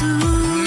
soon.